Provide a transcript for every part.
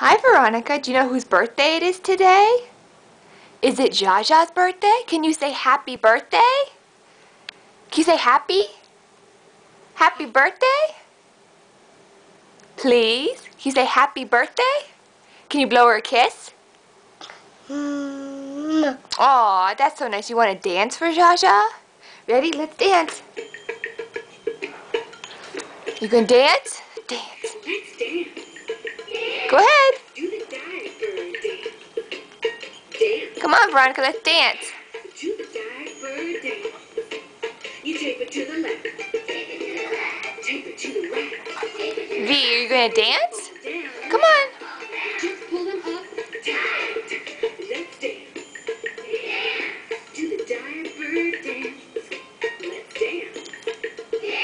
Hi, Veronica. Do you know whose birthday it is today? Is it Zsa Zsa's birthday? Can you say happy birthday? Can you say happy? Happy birthday? Please? Can you say happy birthday? Can you blow her a kiss? Mm. Aw, that's so nice. You want to dance for Zsa Zsa? Ready? Let's dance. You can dance? Dance. Let's dance. Go ahead. Do the dive bird dance. Dance. Come on, Veronica, let's dance. Do the dive bird dance. You tape it to the left. Tape it to the right. V, are you going to dance? Come on. Just pull them up. Tight. Let's dance. Do the dive bird dance. Let's dance.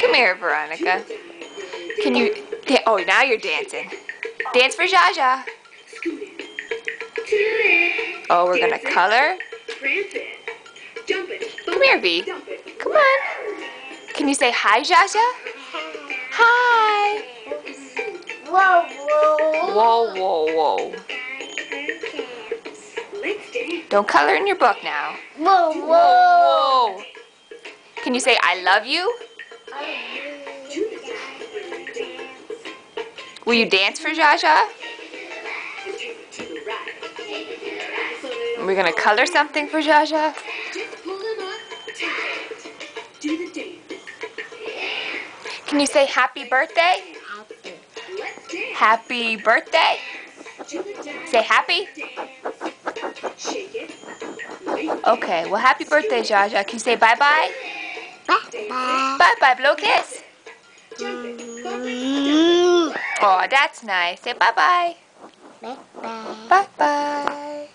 Come here, Veronica. Can you... Oh, now you're dancing. Dance for Zsa Zsa. Scoot it. Turn it. Oh, we're going to color. Prance it. Jump it. Come here, V. Come on. Can you say hi, Zsa Zsa? Hi. Whoa, whoa. Whoa, whoa, whoa. Don't color in your book now. Whoa, whoa. Whoa. Can you say I love you? Will you dance for Zsa Zsa? We're to color something for Zsa Zsa. Can you say happy birthday? Happy birthday? Say happy? Okay, well, happy birthday, Zsa Zsa. Can you say bye-bye? Bye-bye. Bye-bye, blow kiss. Oh, That's nice. Say bye-bye. Bye-bye. Bye-bye.